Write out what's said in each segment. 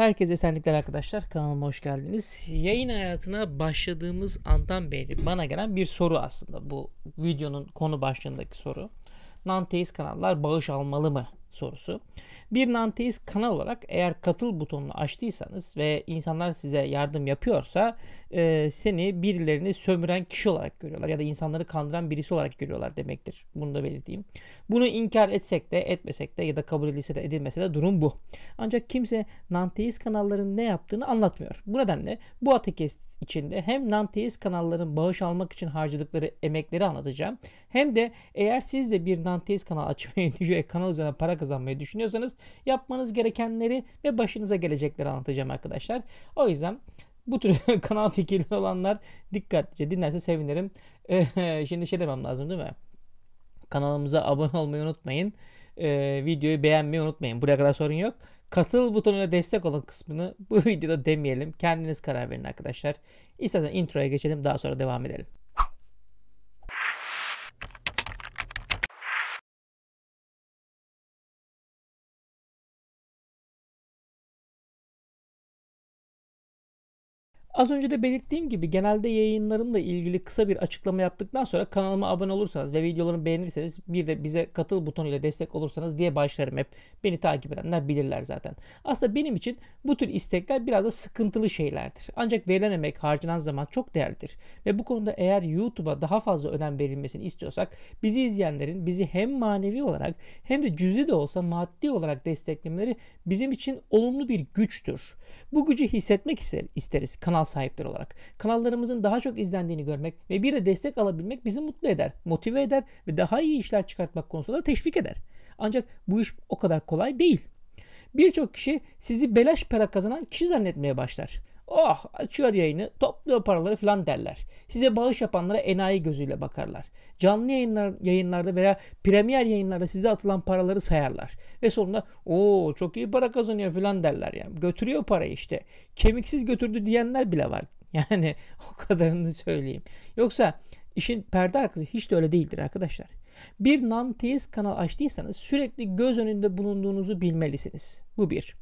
Herkese esenlikler arkadaşlar. Kanalıma hoş geldiniz. Yayın hayatına başladığımız andan beri bana gelen bir soru aslında. Bu videonun konu başlığındaki soru. Nanteist kanallar bağış almalı mı sorusu. Bir Nanteist kanal olarak eğer katıl butonunu açtıysanız ve insanlar size yardım yapıyorsa e, seni birilerini sömüren kişi olarak görüyorlar ya da insanları kandıran birisi olarak görüyorlar demektir. Bunu da belirteyim. Bunu inkar etsek de etmesek de ya da kabul edilse de edilmese de durum bu. Ancak kimse Nanteist kanalların ne yaptığını anlatmıyor. Bu nedenle bu Atekest içinde hem Nanteist kanalların bağış almak için harcadıkları emekleri anlatacağım. Hem de eğer siz de bir Nanteist kanal açmayı, kanal üzerine para kazanmayı düşünüyorsanız yapmanız gerekenleri ve başınıza gelecekleri anlatacağım arkadaşlar. O yüzden bu tür kanal fikirleri olanlar dikkatlice dinlerse sevinirim. Şimdi şey demem lazım değil mi? Kanalımıza abone olmayı unutmayın. Ee, videoyu beğenmeyi unutmayın. Buraya kadar sorun yok. Katıl butonuna destek olun kısmını bu videoda demeyelim. Kendiniz karar verin arkadaşlar. İstersen introya geçelim daha sonra devam edelim. Az önce de belirttiğim gibi genelde yayınlarımla ilgili kısa bir açıklama yaptıktan sonra kanalıma abone olursanız ve videolarımı beğenirseniz bir de bize katıl butonuyla destek olursanız diye başlarım hep. Beni takip edenler bilirler zaten. Aslında benim için bu tür istekler biraz da sıkıntılı şeylerdir. Ancak verilen emek, harcanan zaman çok değerlidir. Ve bu konuda eğer YouTube'a daha fazla önem verilmesini istiyorsak bizi izleyenlerin bizi hem manevi olarak hem de cüzi de olsa maddi olarak desteklemeleri bizim için olumlu bir güçtür. Bu gücü hissetmek isteriz kanal sahipleri olarak. Kanallarımızın daha çok izlendiğini görmek ve bir de destek alabilmek bizi mutlu eder, motive eder ve daha iyi işler çıkartmak konusunda teşvik eder. Ancak bu iş o kadar kolay değil. Birçok kişi sizi belaş para kazanan kişi zannetmeye başlar. Oh açıyor yayını topluyor paraları falan derler. Size bağış yapanlara enayi gözüyle bakarlar. Canlı yayınlar, yayınlarda veya premier yayınlarda size atılan paraları sayarlar. Ve sonunda o çok iyi para kazanıyor falan derler yani. Götürüyor parayı işte. Kemiksiz götürdü diyenler bile var. Yani o kadarını söyleyeyim. Yoksa işin perde arkası hiç de öyle değildir arkadaşlar. Bir non-teist kanal açtıysanız sürekli göz önünde bulunduğunuzu bilmelisiniz. Bu bir.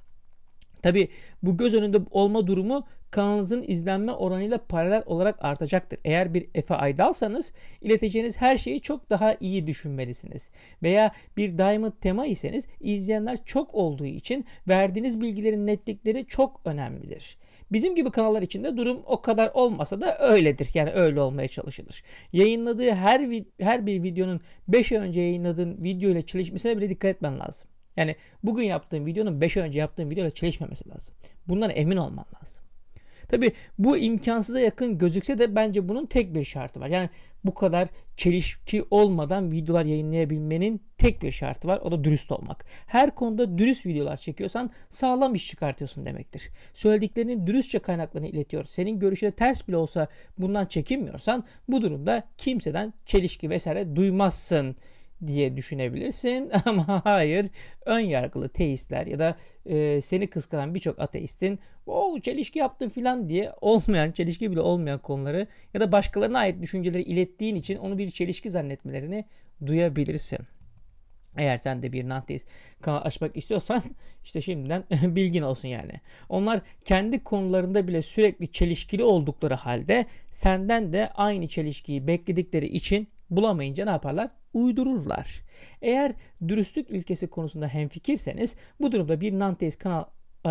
Tabi bu göz önünde olma durumu kanalınızın izlenme oranıyla paralel olarak artacaktır. Eğer bir Efe Aydalsanız ileteceğiniz her şeyi çok daha iyi düşünmelisiniz. Veya bir Diamond tema iseniz izleyenler çok olduğu için verdiğiniz bilgilerin netlikleri çok önemlidir. Bizim gibi kanallar için de durum o kadar olmasa da öyledir. Yani öyle olmaya çalışılır. Yayınladığı her her bir videonun 5 ay önce yayınladığın video ile çalışmasına bile dikkat etmen lazım. Yani bugün yaptığım videonun 5 ay önce yaptığım videoyla çelişmemesi lazım. Bundan emin olman lazım. Tabi bu imkansıza yakın gözükse de bence bunun tek bir şartı var. Yani bu kadar çelişki olmadan videolar yayınlayabilmenin tek bir şartı var. O da dürüst olmak. Her konuda dürüst videolar çekiyorsan sağlam iş çıkartıyorsun demektir. Söylediklerinin dürüstçe kaynaklarını iletiyor. Senin görüşüne ters bile olsa bundan çekinmiyorsan bu durumda kimseden çelişki vesaire duymazsın diye düşünebilirsin ama hayır ön yargılı teistler ya da e, seni kıskanan birçok ateistin o çelişki yaptın filan diye olmayan çelişki bile olmayan konuları ya da başkalarına ait düşünceleri ilettiğin için onu bir çelişki zannetmelerini duyabilirsin. Eğer sen de bir nanteist kanal açmak istiyorsan işte şimdiden bilgin olsun yani. Onlar kendi konularında bile sürekli çelişkili oldukları halde senden de aynı çelişkiyi bekledikleri için bulamayınca ne yaparlar? Uydururlar. Eğer dürüstlük ilkesi konusunda hemfikirseniz bu durumda bir Nantes kanal e,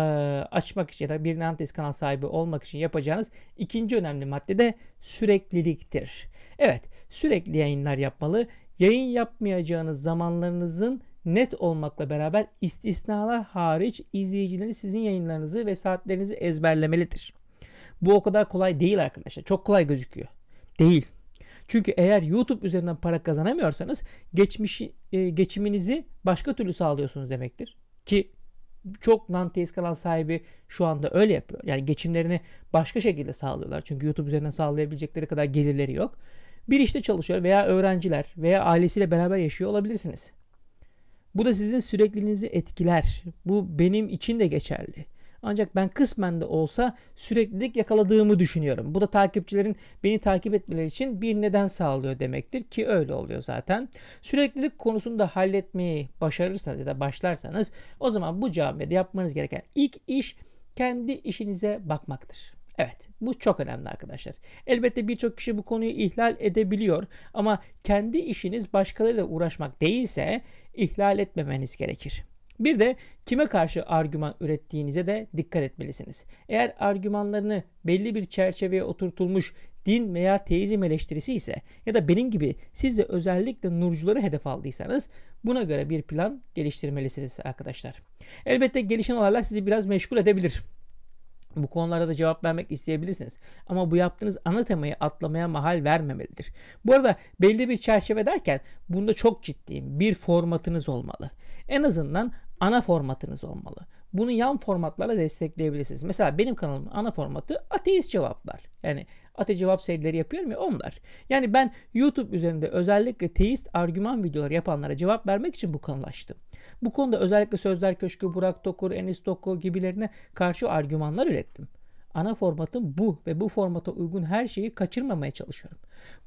açmak için ya da bir Nantes kanal sahibi olmak için yapacağınız ikinci önemli madde de sürekliliktir. Evet sürekli yayınlar yapmalı. Yayın yapmayacağınız zamanlarınızın net olmakla beraber istisnalar hariç izleyicileri sizin yayınlarınızı ve saatlerinizi ezberlemelidir. Bu o kadar kolay değil arkadaşlar. Çok kolay gözüküyor. Değil. Çünkü eğer YouTube üzerinden para kazanamıyorsanız geçmişi, e, geçiminizi başka türlü sağlıyorsunuz demektir. Ki çok non-teist kanal sahibi şu anda öyle yapıyor. Yani geçimlerini başka şekilde sağlıyorlar. Çünkü YouTube üzerinden sağlayabilecekleri kadar gelirleri yok. Bir işte çalışıyor veya öğrenciler veya ailesiyle beraber yaşıyor olabilirsiniz. Bu da sizin sürekliliğinizi etkiler. Bu benim için de geçerli. Ancak ben kısmen de olsa süreklilik yakaladığımı düşünüyorum. Bu da takipçilerin beni takip etmeleri için bir neden sağlıyor demektir ki öyle oluyor zaten. Süreklilik konusunda halletmeyi başarırsanız ya da başlarsanız o zaman bu camiada yapmanız gereken ilk iş kendi işinize bakmaktır. Evet bu çok önemli arkadaşlar. Elbette birçok kişi bu konuyu ihlal edebiliyor ama kendi işiniz başkalarıyla uğraşmak değilse ihlal etmemeniz gerekir. Bir de kime karşı argüman ürettiğinize de dikkat etmelisiniz. Eğer argümanlarını belli bir çerçeveye oturtulmuş din veya teizm eleştirisi ise ya da benim gibi siz de özellikle nurcuları hedef aldıysanız buna göre bir plan geliştirmelisiniz arkadaşlar. Elbette gelişen olaylar sizi biraz meşgul edebilir. Bu konulara da cevap vermek isteyebilirsiniz. Ama bu yaptığınız ana temayı atlamaya mahal vermemelidir. Bu arada belli bir çerçeve derken bunda çok ciddiyim. Bir formatınız olmalı. En azından ana formatınız olmalı. Bunu yan formatlarla destekleyebilirsiniz. Mesela benim kanalımın ana formatı ateist cevaplar. Yani ate cevap serileri yapıyorum ya onlar. Yani ben YouTube üzerinde özellikle teist argüman videoları yapanlara cevap vermek için bu kanalı açtım. Bu konuda özellikle Sözler Köşkü, Burak Tokur, Enis Tokur gibilerine karşı argümanlar ürettim. Ana formatım bu ve bu formata uygun her şeyi kaçırmamaya çalışıyorum.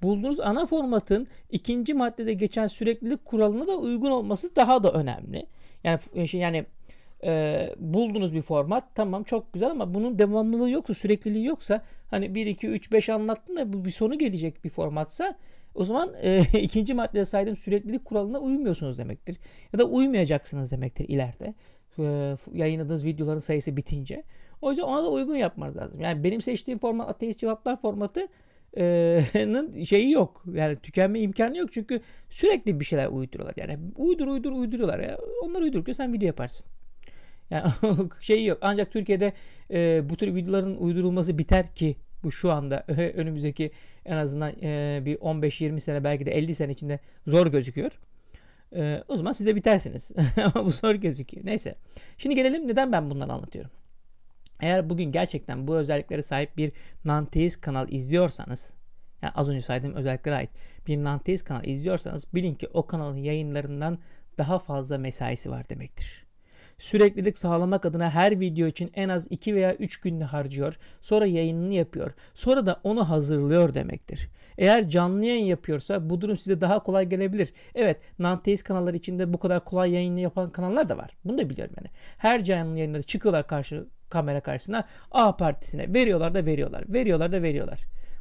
Bulduğunuz ana formatın ikinci maddede geçen süreklilik kuralına da uygun olması daha da önemli. Yani şey yani e, buldunuz bir format tamam çok güzel ama bunun devamlılığı yoksa sürekliliği yoksa hani 1 2 3 5 anlattın da bu bir sonu gelecek bir formatsa o zaman e, ikinci maddede saydığım süreklilik kuralına uymuyorsunuz demektir. Ya da uymayacaksınız demektir ileride. E, yayınladığınız videoların sayısı bitince. O yüzden ona da uygun yapmanız lazım. Yani benim seçtiğim format ateist cevaplar formatı e, şeyi yok. Yani tükenme imkanı yok. Çünkü sürekli bir şeyler uyduruyorlar. Yani uydur uydur uyduruyorlar. Ya. Onlar uydururken sen video yaparsın. Yani şeyi yok. Ancak Türkiye'de e, bu tür videoların uydurulması biter ki bu şu anda önümüzdeki en azından e, bir 15-20 sene belki de 50 sene içinde zor gözüküyor. E, o zaman siz de bitersiniz. Ama bu zor gözüküyor. Neyse. Şimdi gelelim neden ben bunları anlatıyorum. Eğer bugün gerçekten bu özelliklere sahip bir nanteist kanal izliyorsanız yani az önce saydığım özelliklere ait bir nanteist kanal izliyorsanız bilin ki o kanalın yayınlarından daha fazla mesaisi var demektir. Süreklilik sağlamak adına her video için en az 2 veya 3 gününü harcıyor. Sonra yayınını yapıyor. Sonra da onu hazırlıyor demektir. Eğer canlı yayın yapıyorsa bu durum size daha kolay gelebilir. Evet Nanteist kanallar içinde bu kadar kolay yayını yapan kanallar da var. Bunu da biliyorum yani. Her canlı yayında çıkıyorlar karşı kamera karşısına A partisine veriyorlar da veriyorlar. Veriyorlar da veriyorlar.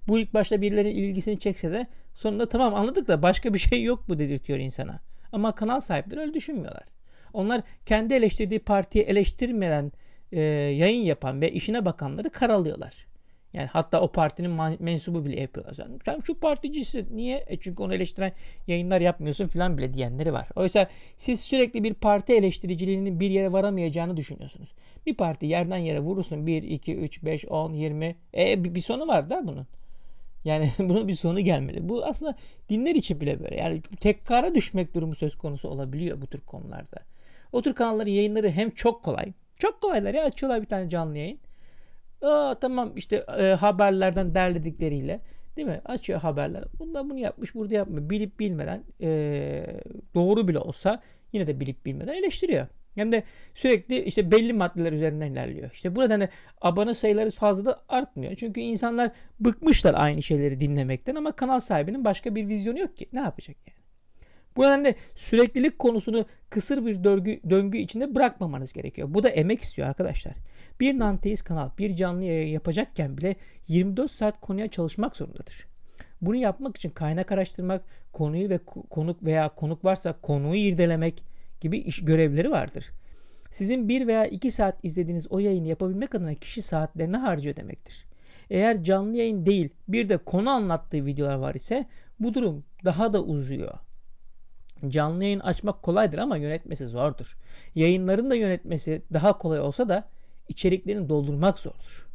Bu ilk başta birilerinin ilgisini çekse de sonunda tamam anladık da başka bir şey yok bu dedirtiyor insana. Ama kanal sahipleri öyle düşünmüyorlar. Onlar kendi eleştirdiği partiyi eleştirmeden e, yayın yapan ve işine bakanları karalıyorlar. Yani hatta o partinin mensubu bile yapıyorlar. Sen, sen şu particisin. Niye? E çünkü onu eleştiren yayınlar yapmıyorsun falan bile diyenleri var. Oysa siz sürekli bir parti eleştiriciliğinin bir yere varamayacağını düşünüyorsunuz. Bir parti yerden yere vurursun 1, 2, 3, 5, 10, 20. E bir, bir sonu var da bunun. Yani bunun bir sonu gelmeli. Bu aslında dinler için bile böyle. Yani tekrara düşmek durumu söz konusu olabiliyor bu tür konularda. O tür kanalların yayınları hem çok kolay. Çok kolaylar ya açıyorlar bir tane canlı yayın. Aa, tamam işte e, haberlerden derledikleriyle değil mi? Açıyor haberler. Bunda bunu yapmış burada yapmıyor. Bilip bilmeden e, doğru bile olsa yine de bilip bilmeden eleştiriyor. Hem de sürekli işte belli maddeler üzerinden ilerliyor. İşte burada hani abone sayıları fazla da artmıyor. Çünkü insanlar bıkmışlar aynı şeyleri dinlemekten ama kanal sahibinin başka bir vizyonu yok ki. Ne yapacak yani? Bu nedenle süreklilik konusunu kısır bir döngü, döngü içinde bırakmamanız gerekiyor. Bu da emek istiyor arkadaşlar. Bir nanteist kanal bir canlı yayın yapacakken bile 24 saat konuya çalışmak zorundadır. Bunu yapmak için kaynak araştırmak, konuyu ve konuk veya konuk varsa konuyu irdelemek gibi iş görevleri vardır. Sizin bir veya iki saat izlediğiniz o yayını yapabilmek adına kişi saatlerini harcıyor demektir. Eğer canlı yayın değil bir de konu anlattığı videolar var ise bu durum daha da uzuyor. Canlı yayın açmak kolaydır ama yönetmesi zordur. Yayınların da yönetmesi daha kolay olsa da içeriklerini doldurmak zordur.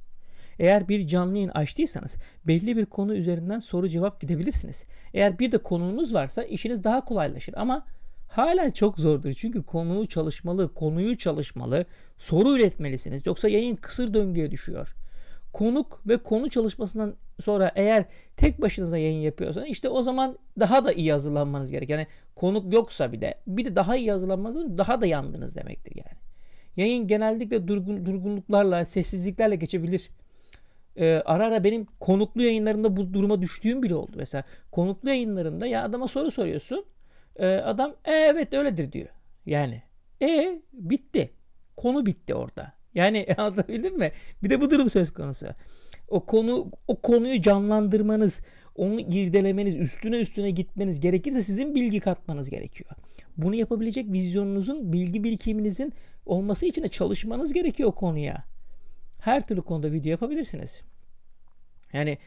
Eğer bir canlı yayın açtıysanız belli bir konu üzerinden soru cevap gidebilirsiniz. Eğer bir de konunuz varsa işiniz daha kolaylaşır ama hala çok zordur. Çünkü konuyu çalışmalı, konuyu çalışmalı, soru üretmelisiniz. Yoksa yayın kısır döngüye düşüyor konuk ve konu çalışmasından sonra eğer tek başınıza yayın yapıyorsanız işte o zaman daha da iyi hazırlanmanız gerek. Yani konuk yoksa bir de bir de daha iyi hazırlanmanız daha da yandınız demektir yani. Yayın genellikle durgun, durgunluklarla, sessizliklerle geçebilir. Ee, ara ara benim konuklu yayınlarında bu duruma düştüğüm bile oldu. Mesela konuklu yayınlarında ya adama soru soruyorsun. E, adam e, evet öyledir diyor. Yani e bitti. Konu bitti orada. Yani anlatabildim mi? Bir de bu durum söz konusu. O konu o konuyu canlandırmanız, onu irdelemeniz, üstüne üstüne gitmeniz gerekirse sizin bilgi katmanız gerekiyor. Bunu yapabilecek vizyonunuzun, bilgi birikiminizin olması için de çalışmanız gerekiyor o konuya. Her türlü konuda video yapabilirsiniz. Yani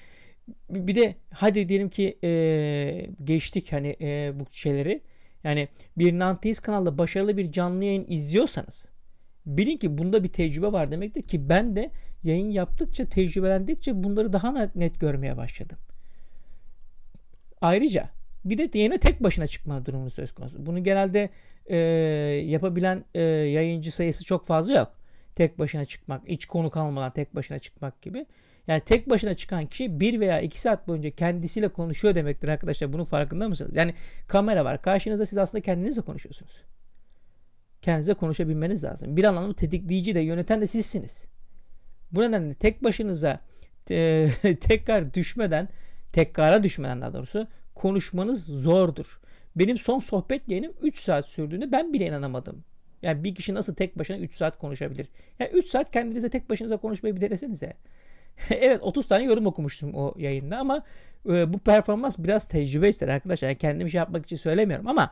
bir de hadi diyelim ki e, geçtik hani e, bu şeyleri. Yani bir Nanteist kanalda başarılı bir canlı yayın izliyorsanız bilin ki bunda bir tecrübe var demektir ki ben de yayın yaptıkça tecrübelendikçe bunları daha net görmeye başladım. Ayrıca bir de yayına tek başına çıkma durumu söz konusu. Bunu genelde e, yapabilen e, yayıncı sayısı çok fazla yok. Tek başına çıkmak, iç konu kalmadan tek başına çıkmak gibi. Yani tek başına çıkan kişi bir veya iki saat boyunca kendisiyle konuşuyor demektir arkadaşlar. Bunun farkında mısınız? Yani kamera var. Karşınızda siz aslında kendinizle konuşuyorsunuz. Kendinize konuşabilmeniz lazım. Bir anlamda tetikleyici de yöneten de sizsiniz. Bu nedenle tek başınıza e, tekrar düşmeden, tekrara düşmeden daha doğrusu konuşmanız zordur. Benim son sohbet yayınım 3 saat sürdüğünde ben bile inanamadım. Yani bir kişi nasıl tek başına 3 saat konuşabilir? Yani 3 saat kendinize tek başınıza konuşmayı bir denesenize. evet 30 tane yorum okumuştum o yayında ama e, bu performans biraz tecrübe ister arkadaşlar. Yani kendim şey yapmak için söylemiyorum ama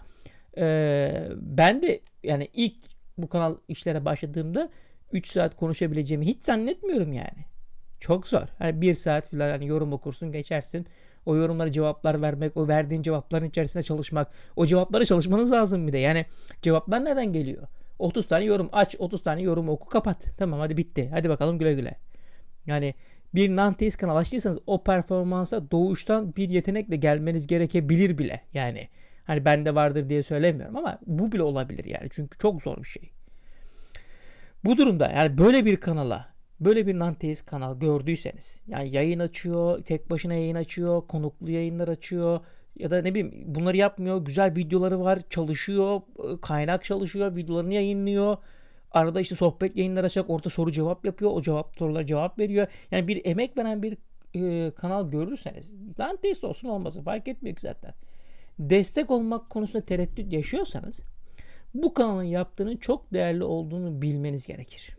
e, ben de yani ilk bu kanal işlere başladığımda 3 saat konuşabileceğimi hiç zannetmiyorum yani. Çok zor. Hani bir saat falan hani yorum okursun geçersin. O yorumlara cevaplar vermek, o verdiğin cevapların içerisinde çalışmak. O cevaplara çalışmanız lazım bir de. Yani cevaplar nereden geliyor? 30 tane yorum aç, 30 tane yorum oku kapat. Tamam hadi bitti. Hadi bakalım güle güle. Yani bir non-teist kanal açtıysanız o performansa doğuştan bir yetenekle gelmeniz gerekebilir bile. Yani hani bende vardır diye söylemiyorum ama bu bile olabilir yani. Çünkü çok zor bir şey. Bu durumda yani böyle bir kanala böyle bir non-teist kanal gördüyseniz yani yayın açıyor, tek başına yayın açıyor, konuklu yayınlar açıyor ya da ne bileyim bunları yapmıyor. Güzel videoları var, çalışıyor, kaynak çalışıyor, videolarını yayınlıyor. Arada işte sohbet yayınlar açacak, orta soru cevap yapıyor. O cevap sorulara cevap veriyor. Yani bir emek veren bir e, kanal görürseniz non-teist olsun olmasın fark etmiyor ki zaten. Destek olmak konusunda tereddüt yaşıyorsanız bu kanalın yaptığının çok değerli olduğunu bilmeniz gerekir.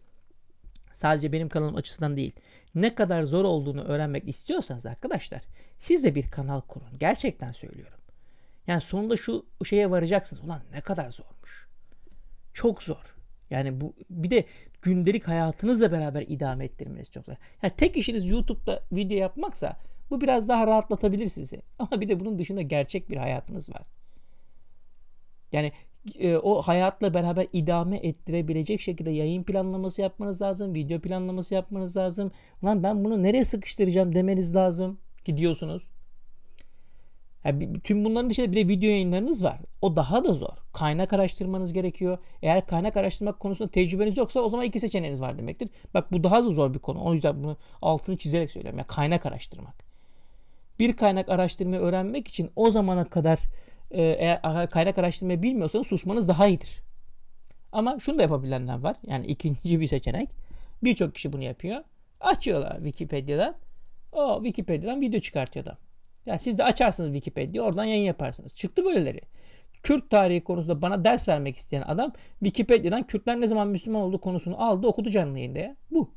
Sadece benim kanalım açısından değil. Ne kadar zor olduğunu öğrenmek istiyorsanız arkadaşlar siz de bir kanal kurun. Gerçekten söylüyorum. Yani sonunda şu şeye varacaksınız. Ulan ne kadar zormuş. Çok zor. Yani bu bir de gündelik hayatınızla beraber idame ettirmeniz çok zor. Yani tek işiniz YouTube'da video yapmaksa bu biraz daha rahatlatabilir sizi. Ama bir de bunun dışında gerçek bir hayatınız var. Yani e, o hayatla beraber idame ettirebilecek şekilde yayın planlaması yapmanız lazım. Video planlaması yapmanız lazım. Lan ben bunu nereye sıkıştıracağım demeniz lazım. Gidiyorsunuz. Yani tüm bunların dışında bir de video yayınlarınız var. O daha da zor. Kaynak araştırmanız gerekiyor. Eğer kaynak araştırmak konusunda tecrübeniz yoksa o zaman iki seçeneğiniz var demektir. Bak bu daha da zor bir konu. O yüzden bunu altını çizerek söylüyorum. Yani kaynak araştırmak. Bir kaynak araştırmayı öğrenmek için o zamana kadar e, eğer kaynak araştırmayı bilmiyorsanız susmanız daha iyidir. Ama şunu da yapabilenler var. Yani ikinci bir seçenek. Birçok kişi bunu yapıyor. Açıyorlar Wikipedia'dan. O Wikipedia'dan video çıkartıyor da. Yani siz de açarsınız Wikipedia oradan yayın yaparsınız. Çıktı böyleleri. Kürt tarihi konusunda bana ders vermek isteyen adam Wikipedia'dan Kürtler ne zaman Müslüman olduğu konusunu aldı okudu canlı yayında ya. Bu.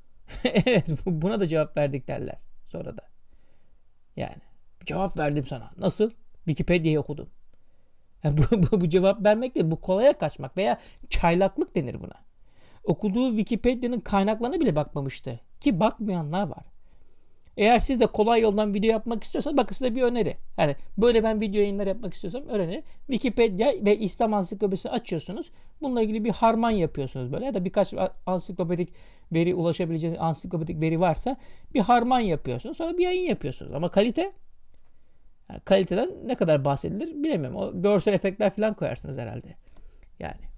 evet buna da cevap verdik derler sonra da. Yani cevap verdim sana. Nasıl? Wikipedia'yı okudum. Yani bu, bu, bu cevap vermek değil. Bu kolaya kaçmak veya çaylaklık denir buna. Okuduğu Wikipedia'nın kaynaklarına bile bakmamıştı. Ki bakmayanlar var. Eğer siz de kolay yoldan video yapmak istiyorsanız bakın size bir öneri. Yani böyle ben video yayınlar yapmak istiyorsam öğrenir. Wikipedia ve İslam ansiklopedisini açıyorsunuz. Bununla ilgili bir harman yapıyorsunuz böyle ya da birkaç ansiklopedik veri ulaşabileceğiniz ansiklopedik veri varsa bir harman yapıyorsunuz. Sonra bir yayın yapıyorsunuz. Ama kalite yani kaliteden ne kadar bahsedilir bilemiyorum. O görsel efektler falan koyarsınız herhalde. Yani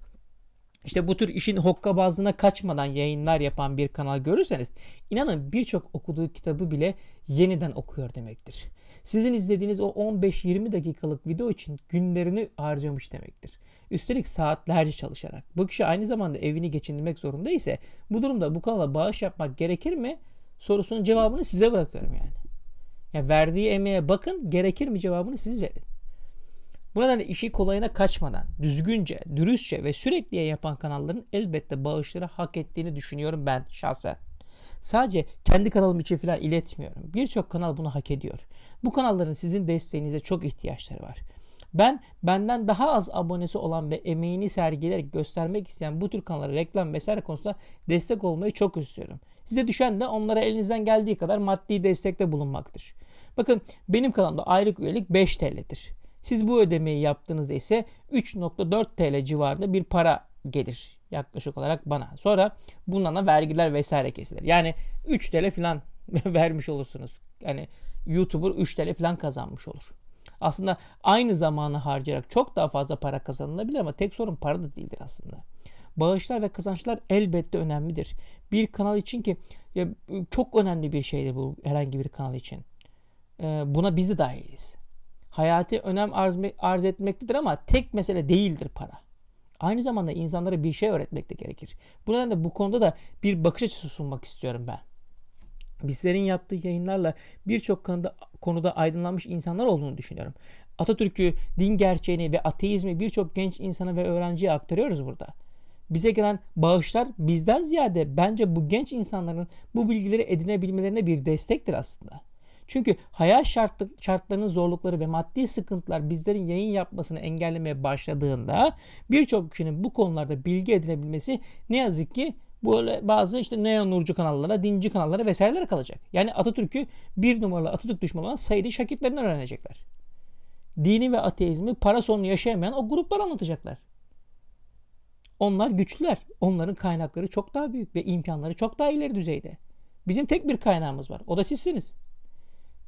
işte bu tür işin hokkabazlığına kaçmadan yayınlar yapan bir kanal görürseniz inanın birçok okuduğu kitabı bile yeniden okuyor demektir. Sizin izlediğiniz o 15-20 dakikalık video için günlerini harcamış demektir. Üstelik saatlerce çalışarak. Bu kişi aynı zamanda evini geçindirmek zorunda ise bu durumda bu kanala bağış yapmak gerekir mi? Sorusunun cevabını size bırakıyorum yani. yani verdiği emeğe bakın gerekir mi cevabını siz verin. Bu nedenle işi kolayına kaçmadan, düzgünce, dürüstçe ve sürekli yapan kanalların elbette bağışları hak ettiğini düşünüyorum ben şahsen. Sadece kendi kanalım için falan iletmiyorum. Birçok kanal bunu hak ediyor. Bu kanalların sizin desteğinize çok ihtiyaçları var. Ben benden daha az abonesi olan ve emeğini sergileyerek göstermek isteyen bu tür kanallara reklam vesaire konusunda destek olmayı çok istiyorum. Size düşen de onlara elinizden geldiği kadar maddi destekte bulunmaktır. Bakın benim kanalımda aylık üyelik 5 TL'dir. Siz bu ödemeyi yaptığınızda ise 3.4 TL civarında bir para gelir yaklaşık olarak bana. Sonra bundan da vergiler vesaire kesilir. Yani 3 TL falan vermiş olursunuz. Yani YouTuber 3 TL falan kazanmış olur. Aslında aynı zamanı harcayarak çok daha fazla para kazanılabilir ama tek sorun para da değildir aslında. Bağışlar ve kazançlar elbette önemlidir. Bir kanal için ki ya, çok önemli bir şeydir bu herhangi bir kanal için. Ee, buna biz de dahiliz. Hayati önem arz, arz etmektedir ama tek mesele değildir para. Aynı zamanda insanlara bir şey öğretmek de gerekir. Bu nedenle bu konuda da bir bakış açısı sunmak istiyorum ben. Bizlerin yaptığı yayınlarla birçok konuda, konuda aydınlanmış insanlar olduğunu düşünüyorum. Atatürk'ü, din gerçeğini ve ateizmi birçok genç insana ve öğrenciye aktarıyoruz burada. Bize gelen bağışlar bizden ziyade bence bu genç insanların bu bilgileri edinebilmelerine bir destektir aslında. Çünkü hayat şartlı, şartlarının zorlukları ve maddi sıkıntılar bizlerin yayın yapmasını engellemeye başladığında birçok kişinin bu konularda bilgi edinebilmesi ne yazık ki böyle bazı işte neo nurcu kanallara, dinci kanallara vesairelere kalacak. Yani Atatürk'ü bir numaralı Atatürk düşmanı olan Said Şakirtlerinden öğrenecekler. Dini ve ateizmi para sorunu yaşayamayan o gruplar anlatacaklar. Onlar güçlüler. Onların kaynakları çok daha büyük ve imkanları çok daha ileri düzeyde. Bizim tek bir kaynağımız var. O da sizsiniz.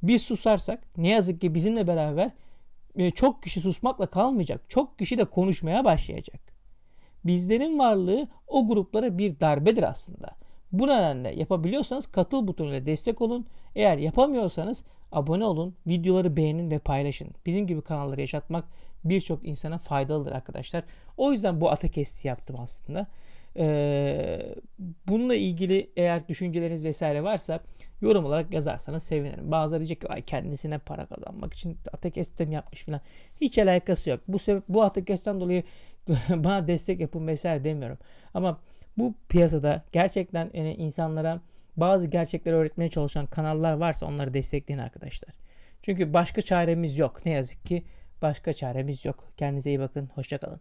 Biz susarsak ne yazık ki bizimle beraber e, çok kişi susmakla kalmayacak. Çok kişi de konuşmaya başlayacak. Bizlerin varlığı o gruplara bir darbedir aslında. Bu nedenle yapabiliyorsanız katıl butonuyla destek olun. Eğer yapamıyorsanız abone olun, videoları beğenin ve paylaşın. Bizim gibi kanalları yaşatmak birçok insana faydalıdır arkadaşlar. O yüzden bu atakesti yaptım aslında. Ee, bununla ilgili eğer düşünceleriniz vesaire varsa yorum olarak yazarsanız sevinirim. Bazıları diyecek ki Ay kendisine para kazanmak için atakestem yapmış falan. Hiç alakası yok. Bu sebep bu atakesten dolayı bana destek yapın vesaire demiyorum. Ama bu piyasada gerçekten yani insanlara bazı gerçekleri öğretmeye çalışan kanallar varsa onları destekleyin arkadaşlar. Çünkü başka çaremiz yok. Ne yazık ki başka çaremiz yok. Kendinize iyi bakın. Hoşçakalın.